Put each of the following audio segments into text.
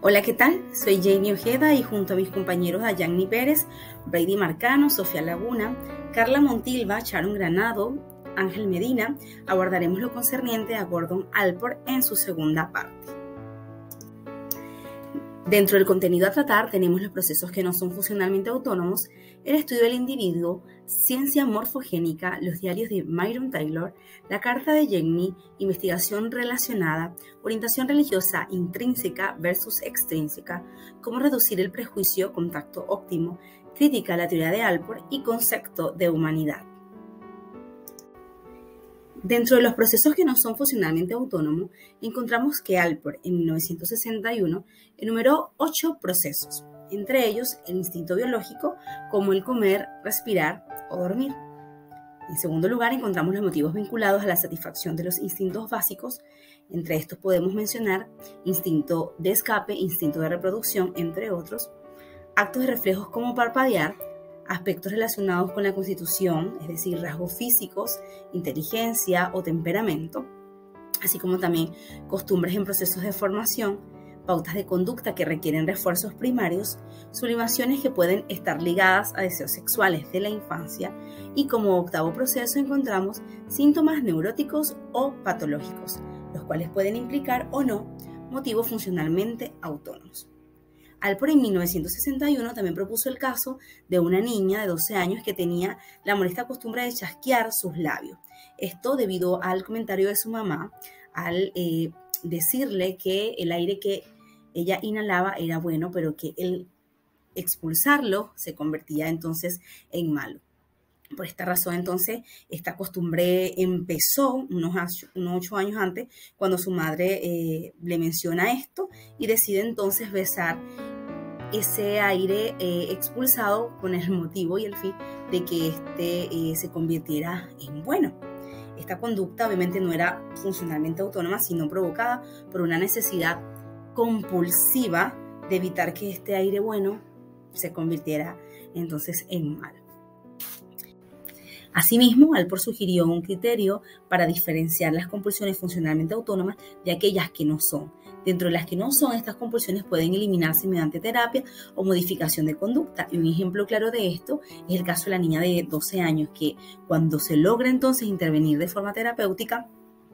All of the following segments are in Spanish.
Hola, ¿qué tal? Soy Jamie Ojeda y junto a mis compañeros Ayanni Pérez, Brady Marcano, Sofía Laguna, Carla Montilva, Sharon Granado, Ángel Medina, abordaremos lo concerniente a Gordon Alport en su segunda parte. Dentro del contenido a tratar tenemos los procesos que no son funcionalmente autónomos, el estudio del individuo, ciencia morfogénica, los diarios de Myron Taylor, la carta de Jenny, investigación relacionada, orientación religiosa intrínseca versus extrínseca, cómo reducir el prejuicio, contacto óptimo, crítica a la teoría de Alport y concepto de humanidad. Dentro de los procesos que no son funcionalmente autónomos, encontramos que Alport en 1961 enumeró ocho procesos, entre ellos el instinto biológico como el comer, respirar o dormir. En segundo lugar, encontramos los motivos vinculados a la satisfacción de los instintos básicos. Entre estos podemos mencionar instinto de escape, instinto de reproducción, entre otros. Actos de reflejos como parpadear, aspectos relacionados con la constitución, es decir, rasgos físicos, inteligencia o temperamento, así como también costumbres en procesos de formación, pautas de conducta que requieren refuerzos primarios, sublimaciones que pueden estar ligadas a deseos sexuales de la infancia y como octavo proceso encontramos síntomas neuróticos o patológicos, los cuales pueden implicar o no motivos funcionalmente autónomos. Alport en 1961 también propuso el caso de una niña de 12 años que tenía la molesta costumbre de chasquear sus labios. Esto debido al comentario de su mamá al eh, decirle que el aire que ella inhalaba era bueno, pero que el expulsarlo se convertía entonces en malo. Por esta razón, entonces, esta costumbre empezó unos, ocho años antes, cuando su madre eh, le menciona esto y decide entonces besar ese aire eh, expulsado con el motivo y el fin de que éste eh, se convirtiera en bueno. Esta conducta obviamente no era funcionalmente autónoma, sino provocada por una necesidad compulsiva de evitar que este aire bueno se convirtiera entonces en malo. Asimismo, Alport sugirió un criterio para diferenciar las compulsiones funcionalmente autónomas de aquellas que no son. Dentro de las que no son, estas compulsiones pueden eliminarse mediante terapia o modificación de conducta. Y un ejemplo claro de esto es el caso de la niña de 12 años, que cuando se logra entonces intervenir de forma terapéutica,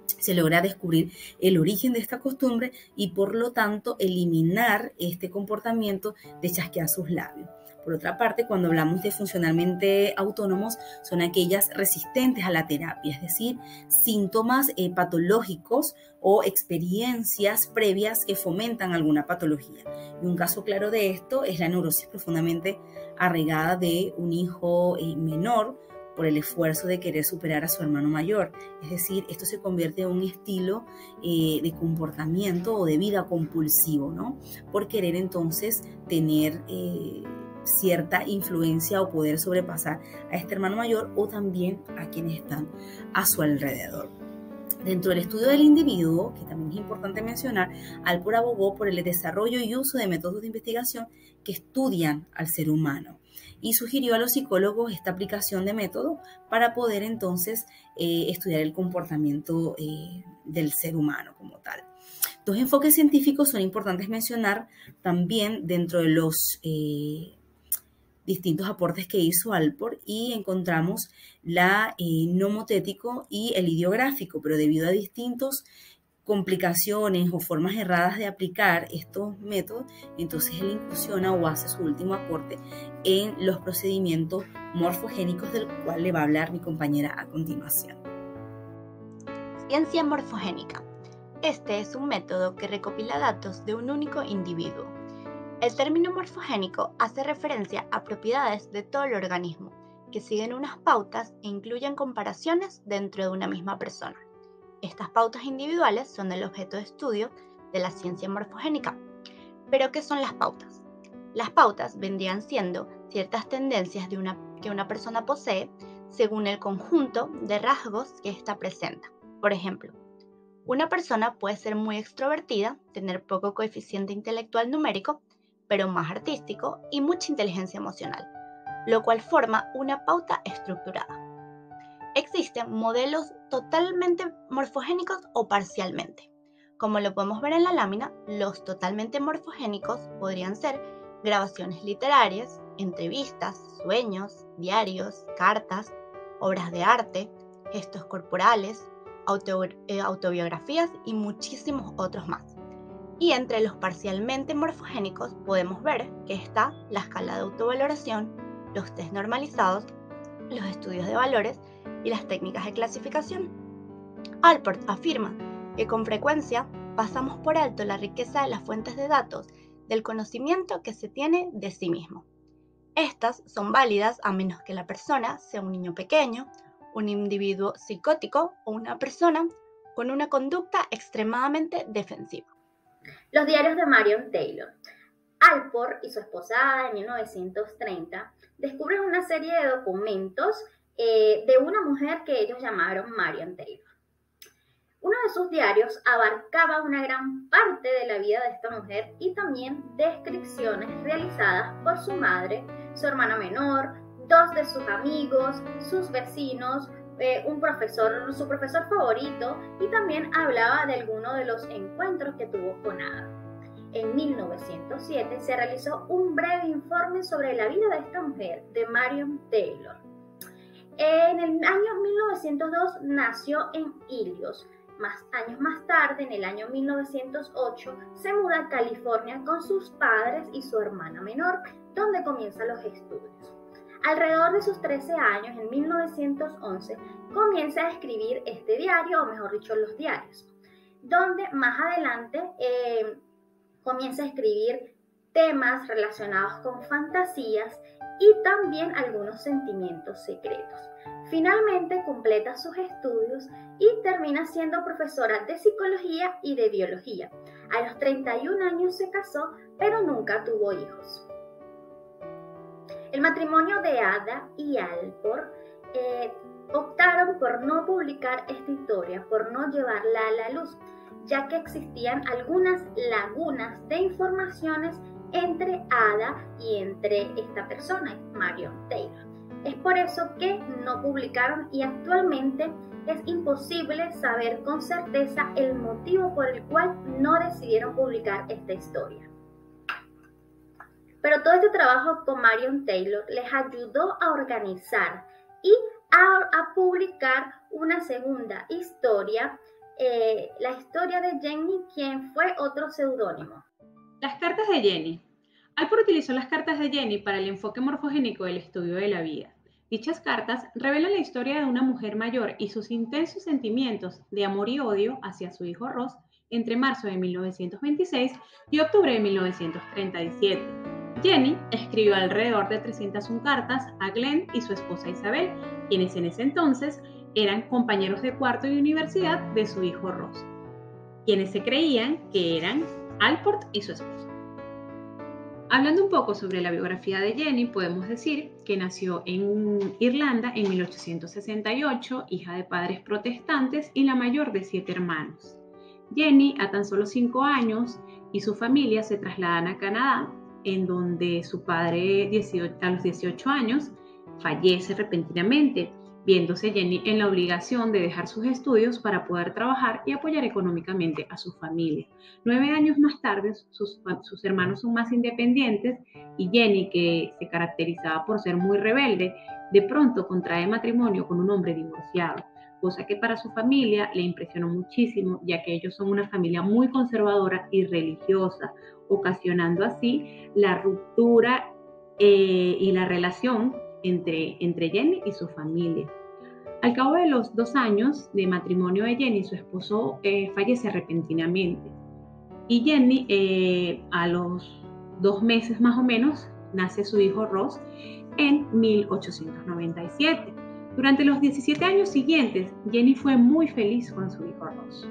se logra descubrir el origen de esta costumbre y por lo tanto eliminar este comportamiento de chasquear sus labios. Por otra parte, cuando hablamos de funcionalmente autónomos, son aquellas resistentes a la terapia, es decir, síntomas eh, patológicos o experiencias previas que fomentan alguna patología. Y un caso claro de esto es la neurosis profundamente arraigada de un hijo eh, menor por el esfuerzo de querer superar a su hermano mayor. Es decir, esto se convierte en un estilo eh, de comportamiento o de vida compulsivo, ¿no? Por querer entonces tener cierta influencia o poder sobrepasar a este hermano mayor o también a quienes están a su alrededor. Dentro del estudio del individuo, que también es importante mencionar, Alpor abogó por el desarrollo y uso de métodos de investigación que estudian al ser humano y sugirió a los psicólogos esta aplicación de método para poder entonces eh, estudiar el comportamiento eh, del ser humano como tal. Dos enfoques científicos son importantes mencionar también dentro de los eh, distintos aportes que hizo Alport y encontramos la eh, nomotético y el ideográfico, pero debido a distintas complicaciones o formas erradas de aplicar estos métodos, entonces él incursiona o hace su último aporte en los procedimientos morfogénicos del cual le va a hablar mi compañera a continuación. Ciencia morfogénica. Este es un método que recopila datos de un único individuo el término morfogénico hace referencia a propiedades de todo el organismo, que siguen unas pautas e incluyen comparaciones dentro de una misma persona. Estas pautas individuales son el objeto de estudio de la ciencia morfogénica. ¿Pero qué son las pautas? Las pautas vendrían siendo ciertas tendencias de una, que una persona posee según el conjunto de rasgos que ésta presenta. Por ejemplo, una persona puede ser muy extrovertida, tener poco coeficiente intelectual numérico pero más artístico y mucha inteligencia emocional, lo cual forma una pauta estructurada. Existen modelos totalmente morfogénicos o parcialmente, Como lo podemos ver en la lámina, los totalmente morfogénicos podrían ser grabaciones literarias, entrevistas, sueños, diarios, cartas, obras de arte, gestos corporales, eh, autobiografías y muchísimos otros más. Y entre los parcialmente morfogénicos podemos ver que está la escala de autovaloración, los test normalizados, los estudios de valores y las técnicas de clasificación. Alport afirma que con frecuencia pasamos por alto la riqueza de las fuentes de datos del conocimiento que se tiene de sí mismo. Estas son válidas a menos que la persona sea un niño pequeño, un individuo psicótico o una persona con una conducta extremadamente defensiva. Los diarios de Marion Taylor. Alport y su esposa en 1930 descubren una serie de documentos eh, de una mujer que ellos llamaron Marion Taylor. Uno de sus diarios abarcaba una gran parte de la vida de esta mujer y también descripciones realizadas por su madre, su hermano menor, dos de sus amigos, sus vecinos, un profesor, su profesor favorito y también hablaba de algunos de los encuentros que tuvo con Ada. En 1907 se realizó un breve informe sobre la vida de esta mujer, de Marion Taylor. En el año 1902 nació en Ilios, más años más tarde, en el año 1908, se muda a California con sus padres y su hermana menor, donde comienza los estudios. Alrededor de sus 13 años, en 1911, comienza a escribir este diario, o mejor dicho, los diarios, donde más adelante eh, comienza a escribir temas relacionados con fantasías y también algunos sentimientos secretos. Finalmente completa sus estudios y termina siendo profesora de psicología y de biología. A los 31 años se casó, pero nunca tuvo hijos. El matrimonio de Ada y Alpor eh, optaron por no publicar esta historia, por no llevarla a la luz, ya que existían algunas lagunas de informaciones entre Ada y entre esta persona, Marion Taylor. Es por eso que no publicaron y actualmente es imposible saber con certeza el motivo por el cual no decidieron publicar esta historia. Pero todo este trabajo con Marion Taylor les ayudó a organizar y a, publicar una segunda historia, eh, la historia de Jenny, quien fue otro seudónimo. Las cartas de Jenny. Alport utilizó las cartas de Jenny para el enfoque morfogénico del estudio de la vida. Dichas cartas revelan la historia de una mujer mayor y sus intensos sentimientos de amor y odio hacia su hijo Ross entre marzo de 1926 y octubre de 1937. Jenny escribió alrededor de 301 cartas a Glenn y su esposa Isabel, quienes en ese entonces eran compañeros de cuarto de universidad de su hijo Ross, quienes se creían que eran Alport y su esposa. Hablando un poco sobre la biografía de Jenny, podemos decir que nació en Irlanda en 1868, hija de padres protestantes y la mayor de siete hermanos. Jenny, a tan solo cinco años, y su familia se trasladan a Canadá, en donde su padre a los 18 años fallece repentinamente viéndose Jenny en la obligación de dejar sus estudios para poder trabajar y apoyar económicamente a su familia. Nueve años más tarde, sus, hermanos son más independientes y Jenny, que se caracterizaba por ser muy rebelde, de pronto contrae matrimonio con un hombre divorciado, cosa que para su familia le impresionó muchísimo, ya que ellos son una familia muy conservadora y religiosa, ocasionando así la ruptura eh, y la relación entre, entre Jenny y su familia. Al cabo de los dos años de matrimonio de Jenny, su esposo eh, fallece repentinamente. Y Jenny, eh, a los dos meses más o menos, nace su hijo Ross en 1897. Durante los 17 años siguientes, Jenny fue muy feliz con su hijo Ross.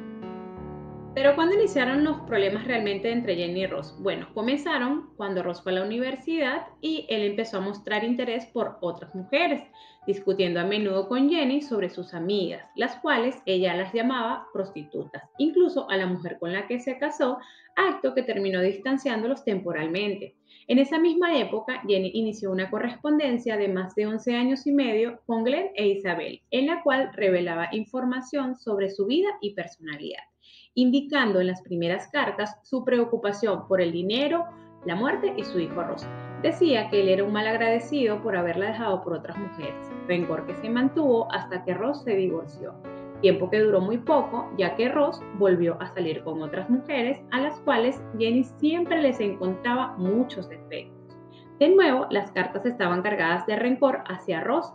Pero ¿cuándo iniciaron los problemas realmente entre Jenny y Ross? Bueno, comenzaron cuando Ross fue a la universidad y él empezó a mostrar interés por otras mujeres, discutiendo a menudo con Jenny sobre sus amigas, las cuales ella las llamaba prostitutas, incluso a la mujer con la que se casó, acto que terminó distanciándolos temporalmente. En esa misma época, Jenny inició una correspondencia de más de 11 años y medio con Glenn e Isabel, en la cual revelaba información sobre su vida y personalidad. indicando en las primeras cartas su preocupación por el dinero, la muerte y su hijo Ross. Decía que él era un mal agradecido por haberla dejado por otras mujeres, rencor que se mantuvo hasta que Ross se divorció tiempo que duró muy poco, ya que Ross volvió a salir con otras mujeres a las cuales Jenny siempre les encontraba muchos defectos. De nuevo, las cartas estaban cargadas de rencor hacia Ross.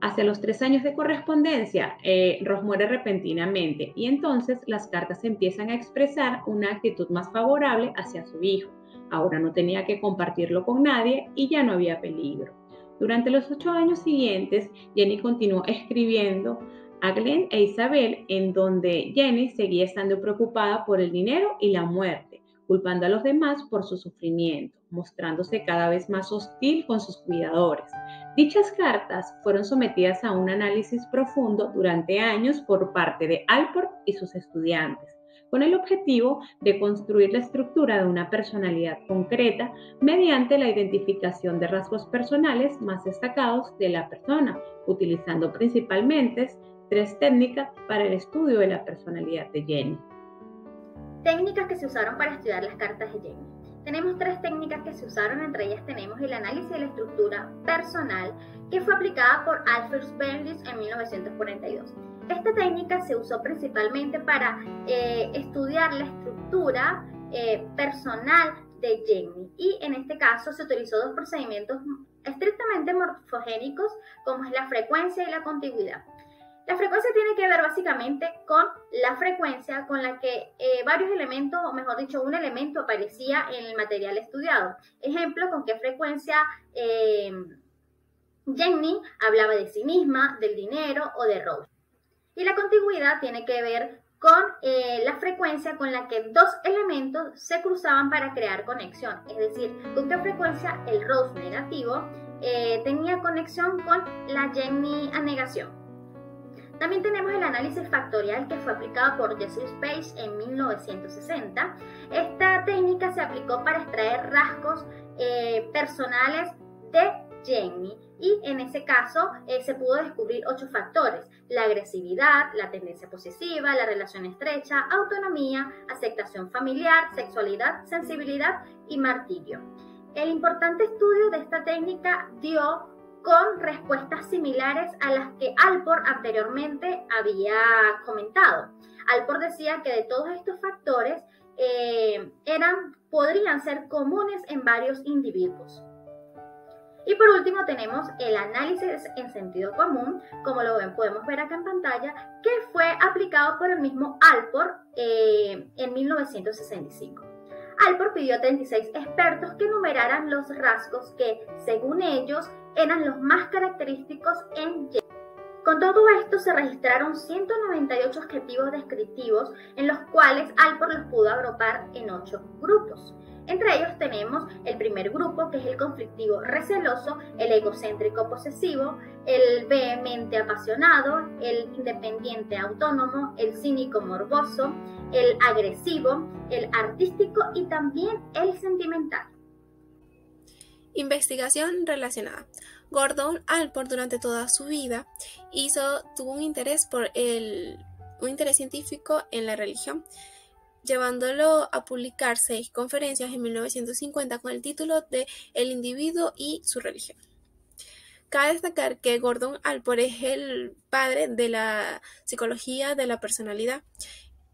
Hacia los tres años de correspondencia, eh, Ross muere repentinamente y entonces las cartas empiezan a expresar una actitud más favorable hacia su hijo. Ahora no tenía que compartirlo con nadie y ya no había peligro. Durante los ocho años siguientes, Jenny continuó escribiendo a Glenn e Isabel, en donde Jenny seguía estando preocupada por el dinero y la muerte, culpando a los demás por su sufrimiento, mostrándose cada vez más hostil con sus cuidadores. Dichas cartas fueron sometidas a un análisis profundo durante años por parte de Alport y sus estudiantes, con el objetivo de construir la estructura de una personalidad concreta mediante la identificación de rasgos personales más destacados de la persona, utilizando principalmente tres técnicas para el estudio de la personalidad de Jenny. Técnicas que se usaron para estudiar las cartas de Jenny. Tenemos tres técnicas que se usaron, entre ellas tenemos el análisis de la estructura personal, que fue aplicada por Alfred Bendis en 1942. Esta técnica se usó principalmente para eh, estudiar la estructura eh, personal de Jenny y en este caso se utilizó dos procedimientos estrictamente morfogénicos como es la frecuencia y la contigüidad. La frecuencia tiene que ver básicamente con la frecuencia con la que eh, varios elementos, o mejor dicho, un elemento aparecía en el material estudiado. Ejemplo, con qué frecuencia eh, Jenny hablaba de sí misma, del dinero o de Rose. Y la contigüidad tiene que ver con eh, la frecuencia con la que dos elementos se cruzaban para crear conexión. Es decir, con qué frecuencia el Rose negativo tenía conexión con la Jenny a negación. También tenemos el análisis factorial que fue aplicado por Jesse Page en 1960. Esta técnica se aplicó para extraer rasgos eh, personales de Jenny y en ese caso eh, se pudo descubrir ocho factores, la agresividad, la tendencia posesiva, la relación estrecha, autonomía, aceptación familiar, sexualidad, sensibilidad y martirio. El importante estudio de esta técnica dio con respuestas similares a las que Alport anteriormente había comentado. Alport decía que de todos estos factores eh, eran, podrían ser comunes en varios individuos. Y por último tenemos el análisis en sentido común, como lo podemos ver acá en pantalla, que fue aplicado por el mismo Alport eh, en 1965. Alport pidió a 36 expertos que numeraran los rasgos que, según ellos, eran los más característicos en Jenny. Con todo esto se registraron 198 objetivos descriptivos en los cuales Alport los pudo agrupar en 8 grupos. Entre ellos tenemos el primer grupo, que es el conflictivo receloso, el egocéntrico posesivo, el vehemente apasionado, el independiente autónomo, el cínico morboso, el agresivo, el artístico y también el sentimental. Investigación relacionada. Gordon Alport durante toda su vida hizo, tuvo un interés por el, un interés científico en la religión llevándolo a publicar seis conferencias en 1950 con el título de El individuo y su religión. Cabe destacar que Gordon Alport es el padre de la psicología de la personalidad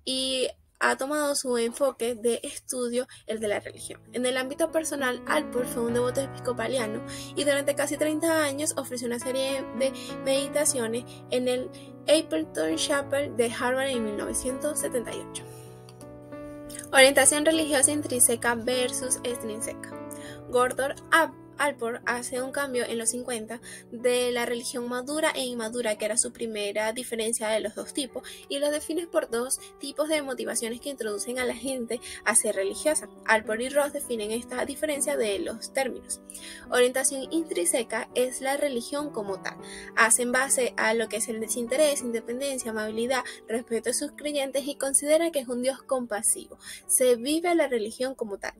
y ha tomado su enfoque de estudio el de la religión. En el ámbito personal, Alport fue un devoto episcopaliano y durante casi 30 años ofreció una serie de meditaciones en el Appleton Chapel de Harvard en 1978. Orientación religiosa intrínseca versus extrínseca. Gordon Alport hace un cambio en los 50 de la religión madura e inmadura, que era su primera diferencia de los dos tipos, y lo define por dos tipos de motivaciones que introducen a la gente a ser religiosa. Alport y Ross definen esta diferencia de los términos. Orientación intrínseca es la religión como tal. Hace en base a lo que es el desinterés, independencia, amabilidad, respeto a sus creyentes y considera que es un Dios compasivo. Se vive la religión como tal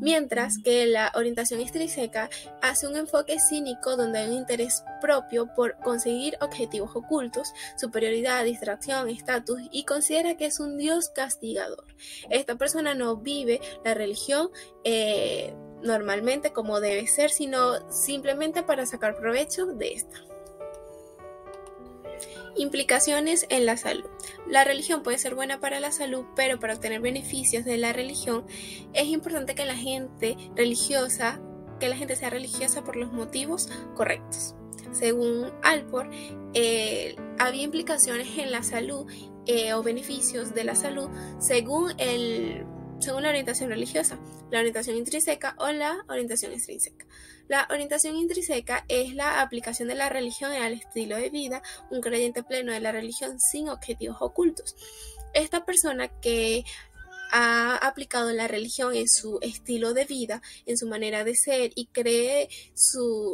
mientras que la orientación extrínseca hace un enfoque cínico donde hay un interés propio por conseguir objetivos ocultos, superioridad, distracción, estatus y considera que es un dios castigador. Esta persona no vive la religión eh, normalmente como debe ser, sino simplemente para sacar provecho de esta. Implicaciones en la salud. La religión puede ser buena para la salud, pero para obtener beneficios de la religión es importante que la gente religiosa, que la gente sea religiosa por los motivos correctos. Según Alport, eh, había implicaciones en la salud eh, o beneficios de la salud según el según la orientación religiosa, la orientación intrínseca o la orientación extrínseca. La orientación intrínseca es la aplicación de la religión al estilo de vida, un creyente pleno de la religión sin objetivos ocultos. Esta persona que ha aplicado la religión en su estilo de vida, en su manera de ser y cree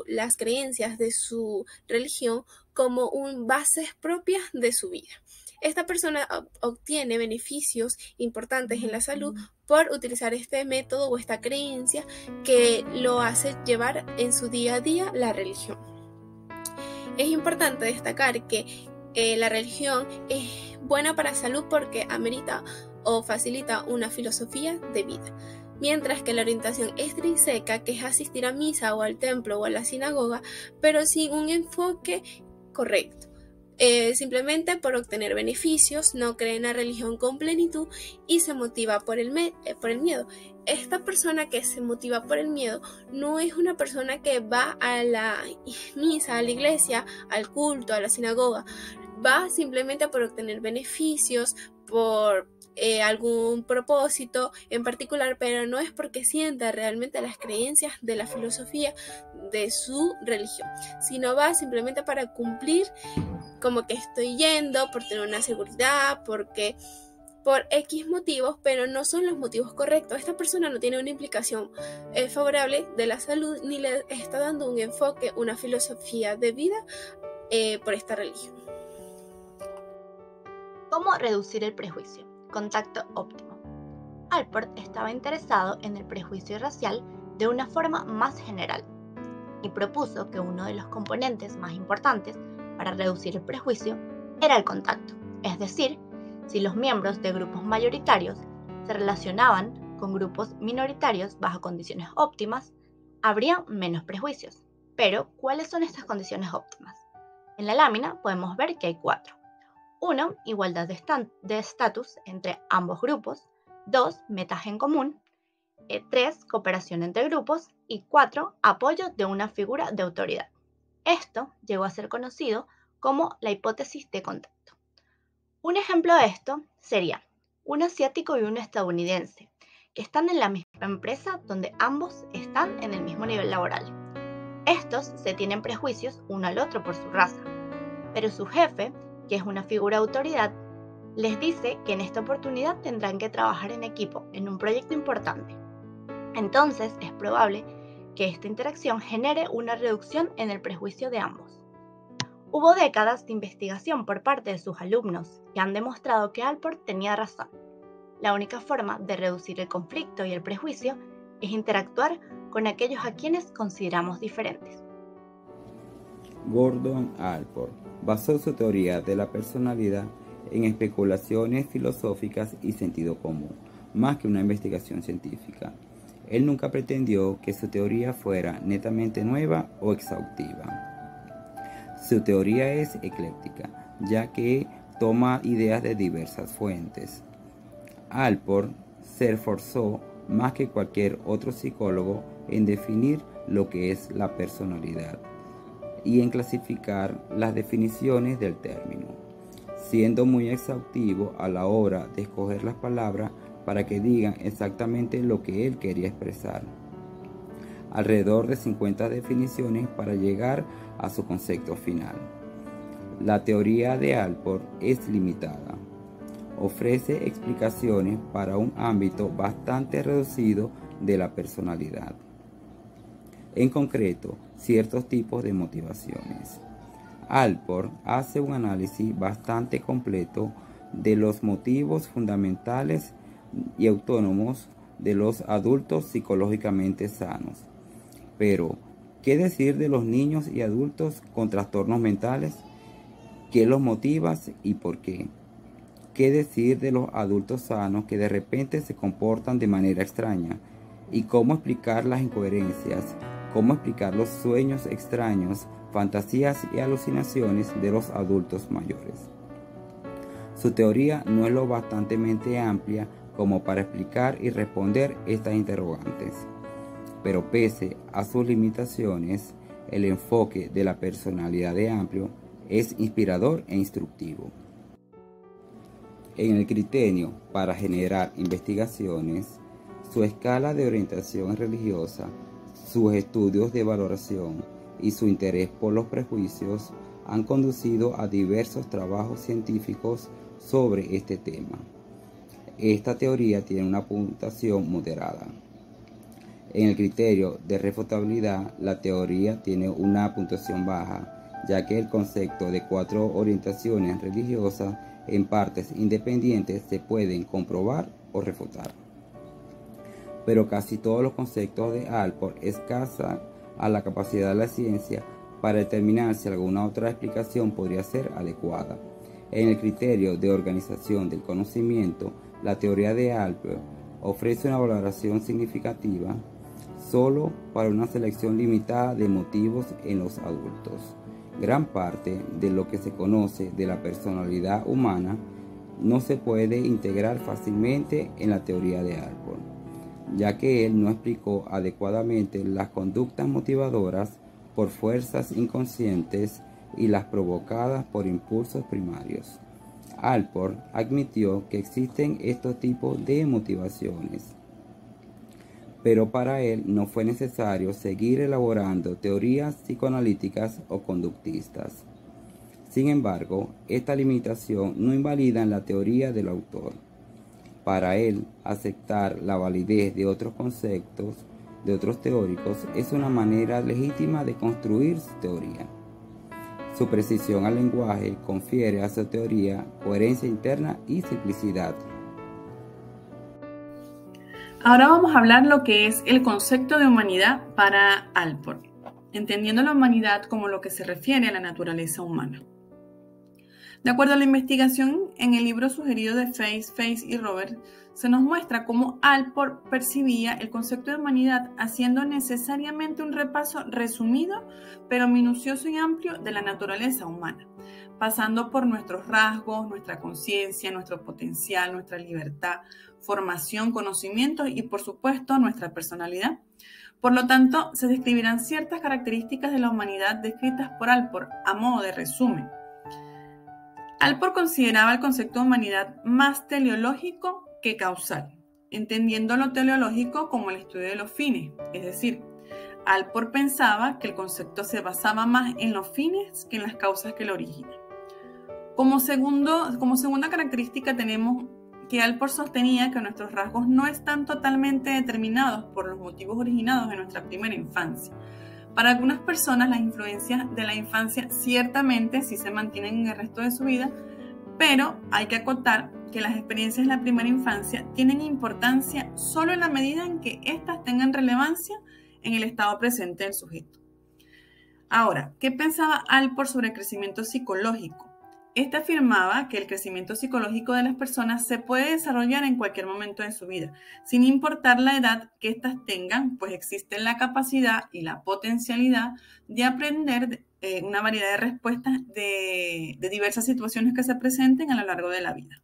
las creencias de su religión como un bases propias de su vida. Esta persona obtiene beneficios importantes en la salud por utilizar este método o esta creencia que lo hace llevar en su día a día la religión. Es importante destacar que eh, la religión es buena para la salud porque amerita o facilita una filosofía de vida, mientras que la orientación extrínseca, que es asistir a misa o al templo o a la sinagoga, pero sin un enfoque correcto. Eh, simplemente por obtener beneficios, no cree en la religión con plenitud y se motiva por el, eh, por el miedo. Esta persona que se motiva por el miedo no es una persona que va a la misa, a la iglesia, al culto, a la sinagoga. Va simplemente por obtener beneficios, por eh, algún propósito en particular, pero no es porque sienta realmente las creencias de la filosofía de su religión, sino va simplemente para cumplir como que estoy yendo por tener una seguridad, porque por X motivos, pero no son los motivos correctos. Esta persona no tiene una implicación eh, favorable de la salud ni le está dando un enfoque, una filosofía de vida eh, por esta religión. ¿Cómo reducir el prejuicio? Contacto óptimo. Alport estaba interesado en el prejuicio racial de una forma más general y propuso que uno de los componentes más importantes para reducir el prejuicio era el contacto, es decir, si los miembros de grupos mayoritarios se relacionaban con grupos minoritarios bajo condiciones óptimas, habría menos prejuicios. Pero, ¿cuáles son estas condiciones óptimas? En la lámina podemos ver que hay cuatro. 1. Igualdad de estatus entre ambos grupos. 2. Metas en común. 3. Eh, cooperación entre grupos. Y 4. Apoyo de una figura de autoridad. Esto llegó a ser conocido como la hipótesis de contacto. Un ejemplo de esto sería un asiático y un estadounidense que están en la misma empresa donde ambos están en el mismo nivel laboral. Estos se tienen prejuicios uno al otro por su raza, pero su jefe, que es una figura de autoridad, les dice que en esta oportunidad tendrán que trabajar en equipo en un proyecto importante. Entonces es probable que esta interacción genere una reducción en el prejuicio de ambos. Hubo décadas de investigación por parte de sus alumnos que han demostrado que Alport tenía razón. La única forma de reducir el conflicto y el prejuicio es interactuar con aquellos a quienes consideramos diferentes. Gordon Alport basó su teoría de la personalidad en especulaciones filosóficas y sentido común, más que una investigación científica. Él nunca pretendió que su teoría fuera netamente nueva o exhaustiva. Su teoría es ecléctica, ya que toma ideas de diversas fuentes. Alport se esforzó más que cualquier otro psicólogo en definir lo que es la personalidad y en clasificar las definiciones del término, siendo muy exhaustivo a la hora de escoger las palabras para que digan exactamente lo que él quería expresar. Alrededor de 50 definiciones para llegar a su concepto final. La teoría de Alport es limitada. Ofrece explicaciones para un ámbito bastante reducido de la personalidad. En concreto, ciertos tipos de motivaciones. Alport hace un análisis bastante completo de los motivos fundamentales y autónomos de los adultos psicológicamente sanos. Pero, ¿qué decir de los niños y adultos con trastornos mentales? ¿Qué los motiva y por qué? ¿Qué decir de los adultos sanos que de repente se comportan de manera extraña? ¿Y cómo explicar las incoherencias? ¿Cómo explicar los sueños extraños, fantasías y alucinaciones de los adultos mayores? Su teoría no es lo bastantemente amplia como para explicar y responder estas interrogantes, pero pese a sus limitaciones, el enfoque de la personalidad de Amplio es inspirador e instructivo. En el criterio para generar investigaciones, su escala de orientación religiosa, sus estudios de valoración y su interés por los prejuicios han conducido a diversos trabajos científicos sobre este tema. Esta teoría tiene una puntuación moderada. En el criterio de refutabilidad, la teoría tiene una puntuación baja, ya que el concepto de cuatro orientaciones religiosas en partes independientes se pueden comprobar o refutar. Pero casi todos los conceptos de Alport escasan a la capacidad de la ciencia para determinar si alguna otra explicación podría ser adecuada. En el criterio de organización del conocimiento, la teoría de Alport ofrece una valoración significativa solo para una selección limitada de motivos en los adultos. Gran parte de lo que se conoce de la personalidad humana no se puede integrar fácilmente en la teoría de Árbol, ya que él no explicó adecuadamente las conductas motivadoras por fuerzas inconscientes y las provocadas por impulsos primarios. Alport admitió que existen estos tipos de motivaciones pero para él no fue necesario seguir elaborando teorías psicoanalíticas o conductistas. Sin embargo, esta limitación no invalida la teoría del autor. Para él, aceptar la validez de otros conceptos, de otros teóricos, es una manera legítima de construir su teoría. Su precisión al lenguaje confiere a su teoría coherencia interna y simplicidad, Ahora vamos a hablar lo que es el concepto de humanidad para Alport, entendiendo la humanidad como lo que se refiere a la naturaleza humana. De acuerdo a la investigación en el libro sugerido de Face, Face y Robert, se nos muestra cómo Alport percibía el concepto de humanidad haciendo necesariamente un repaso resumido, pero minucioso y amplio de la naturaleza humana, pasando por nuestros rasgos, nuestra conciencia, nuestro potencial, nuestra libertad, formación, conocimiento y por supuesto nuestra personalidad. Por lo tanto, se describirán ciertas características de la humanidad descritas por Alport a modo de resumen. Alport consideraba el concepto de humanidad más teleológico que causal, entendiendo lo teleológico como el estudio de los fines, es decir, Alport pensaba que el concepto se basaba más en los fines que en las causas que lo originan. Como, segundo, como segunda característica tenemos que Alport sostenía que nuestros rasgos no están totalmente determinados por los motivos originados en nuestra primera infancia. Para algunas personas las influencias de la infancia ciertamente sí se mantienen en el resto de su vida, pero hay que acotar que las experiencias de la primera infancia tienen importancia solo en la medida en que éstas tengan relevancia en el estado presente del sujeto. Ahora, ¿qué pensaba Alport sobre el crecimiento psicológico? Este afirmaba que el crecimiento psicológico de las personas se puede desarrollar en cualquier momento de su vida, sin importar la edad que éstas tengan, pues existe la capacidad y la potencialidad de aprender eh, una variedad de respuestas de, de diversas situaciones que se presenten a lo largo de la vida.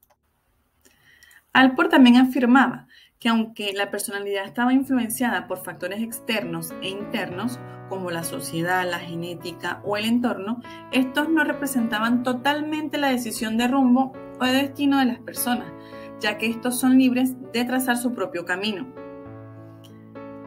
Alport también afirmaba que aunque la personalidad estaba influenciada por factores externos e internos, como la sociedad, la genética o el entorno, estos no representaban totalmente la decisión de rumbo o de destino de las personas, ya que estos son libres de trazar su propio camino.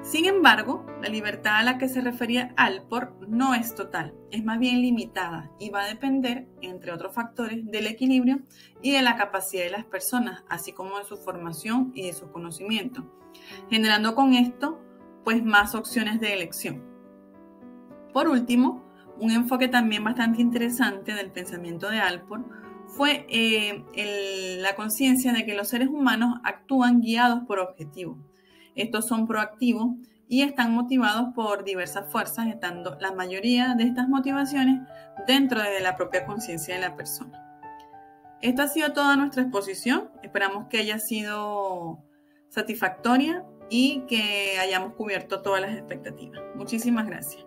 Sin embargo, la libertad a la que se refería Alport no es total, es más bien limitada y va a depender, entre otros factores, del equilibrio y de la capacidad de las personas, así como de su formación y de su conocimiento, generando con esto pues más opciones de elección. Por último, un enfoque también bastante interesante del pensamiento de Alport fue eh, la conciencia de que los seres humanos actúan guiados por objetivos Estos son proactivos y están motivados por diversas fuerzas, estando la mayoría de estas motivaciones dentro de la propia conciencia de la persona. Esta ha sido toda nuestra exposición. Esperamos que haya sido satisfactoria y que hayamos cubierto todas las expectativas. Muchísimas gracias.